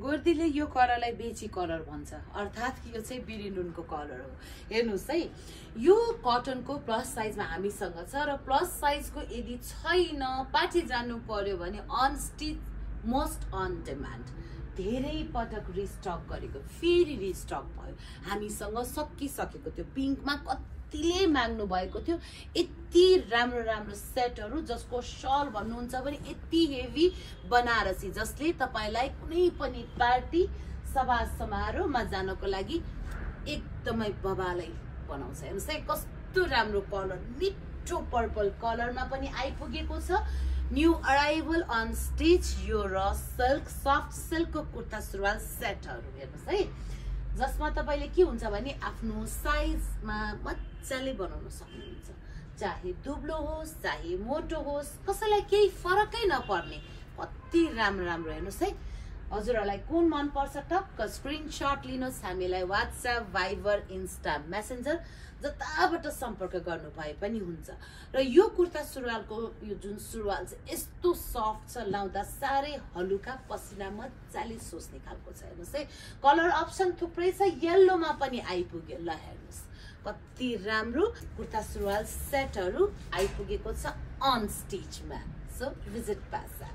गोर्दीले यो कलरलाई बेची कलर भन्छ। अर्थात् यो चाहिँ बिरिनुनको कलर हो। हेर्नुहोस् है यो कटनको प्लस साइजमा हामीसँग छ र प्लस साइजको यदि छैन पार्टी जानु पर्यो भने अनस्टिच मोस्ट अन डिमान्ड धेरै पटक रिस्टक गरेको फेरि रिस्टक भयो। हामीसँग सकिसकेको त्यो पिङ्कमा कतिले माग्नु भएको थियो यति राम्रो राम्रो सेटहरू जसको सल भन्नुहुन्छ भने यति हेभी बनारसी जसले तपाईँलाई कुनै पनि पार्टी सभा समारोहमा जानको लागि एकदमै बबालै बनाउँछ। हेर्नुहोस् है कस्तो राम्रो कलर मिठो पर्पल कलरमा पनि आइपुगेको छ। न्यू अराइभल अन स्टिच यो र सिल्क सफ्ट सिल्कको कुर्ता सुरुवाल सेटहरू हेर्नुहोस् है। जसमा तपाईँले के हुन्छ भने आफ्नो साइजमा मजाले बनाउन सक्नुहुन्छ। चाहे दुब्लो होस् चाहे मोटो होस् कसैलाई केही फरकै नपर्ने कति राम्रो राम्रो हेर्नुहोस् है। हजुरहरूलाई कुन मनपर्छ टक्क स्क्रिनसट लिनुहोस्। हामीलाई वाट्सएप भाइबर इन्स्टा मेसेन्जर जताबाट सम्पर्क गर्नु भए पनि हुन्छ। र यो कुर्ता सुरुवालको यो जुन सुरुवाल चाहिँ यस्तो सफ्ट छ लाउँदा साह्रै हलुका पसिना मजाले सोच्ने खालको छ। हेर्नुहोस् है कलर अप्सन थुप्रै छ येल्लोमा पनि आइपुग्यो। ल हेर्नुहोस् कति राम्रो कुर्ता सुरुवाल सेटहरू आइपुगेको छ अन स्टिचमा सो भिजिट पासा